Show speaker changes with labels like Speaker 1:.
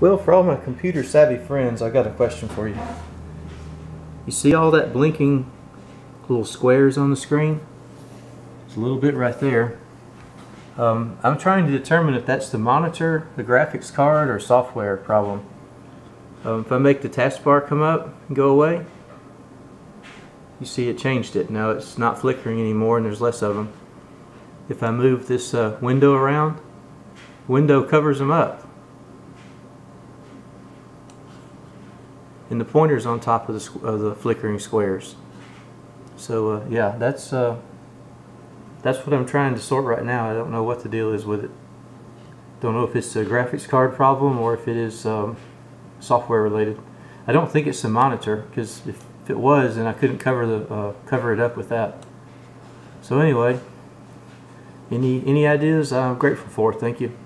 Speaker 1: Well, for all my computer savvy friends, I got a question for you. You see all that blinking little squares on the screen? It's a little bit right there. Um, I'm trying to determine if that's the monitor, the graphics card, or software problem. Um, if I make the taskbar come up and go away, you see it changed it. Now it's not flickering anymore and there's less of them. If I move this uh, window around, window covers them up. And the pointer's on top of the, of the flickering squares. So uh, yeah, that's uh, that's what I'm trying to sort right now. I don't know what the deal is with it. Don't know if it's a graphics card problem or if it is um, software related. I don't think it's the monitor because if, if, it was, then I couldn't cover the uh, cover it up with that. So anyway, any any ideas? I'm grateful for. Thank you.